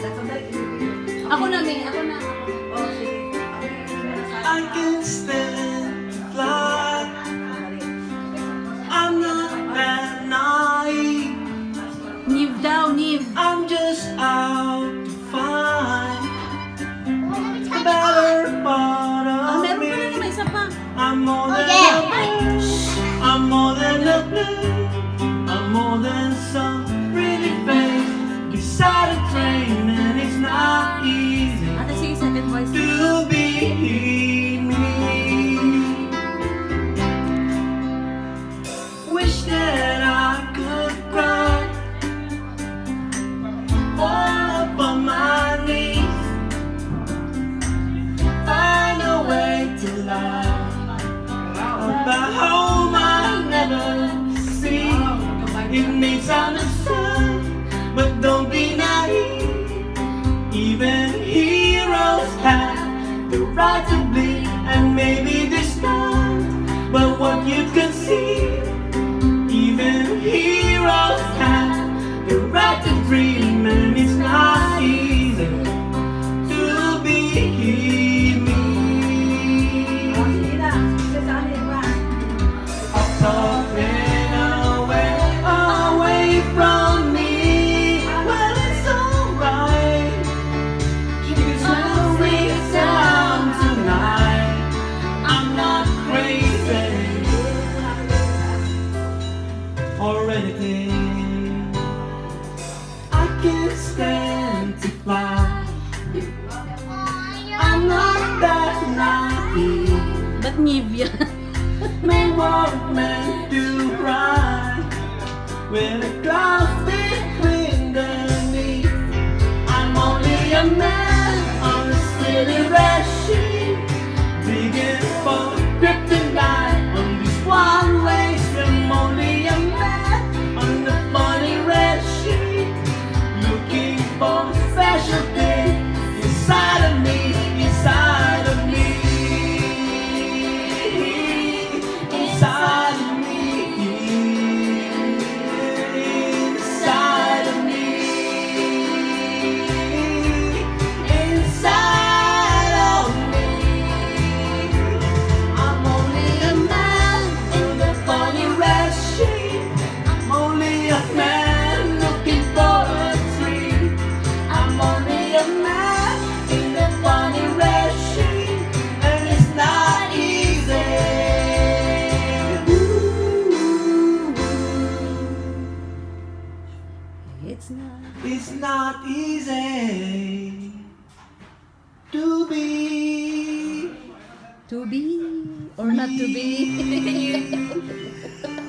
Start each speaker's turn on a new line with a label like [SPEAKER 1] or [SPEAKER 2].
[SPEAKER 1] Ako na, Ming. Ako na.
[SPEAKER 2] I can stand fly. I'm not that naive.
[SPEAKER 1] Niv daw, Niv.
[SPEAKER 2] I'm just out to find the better part
[SPEAKER 1] ah,
[SPEAKER 2] of me. I'm on oh,
[SPEAKER 3] the
[SPEAKER 2] a it may sound absurd. anything. I can't stand to fly. I'm not that naive.
[SPEAKER 1] But Nivea.
[SPEAKER 2] May what men do right. When it clouds
[SPEAKER 1] It's not.
[SPEAKER 2] It's not easy to be.
[SPEAKER 1] To be or not to be.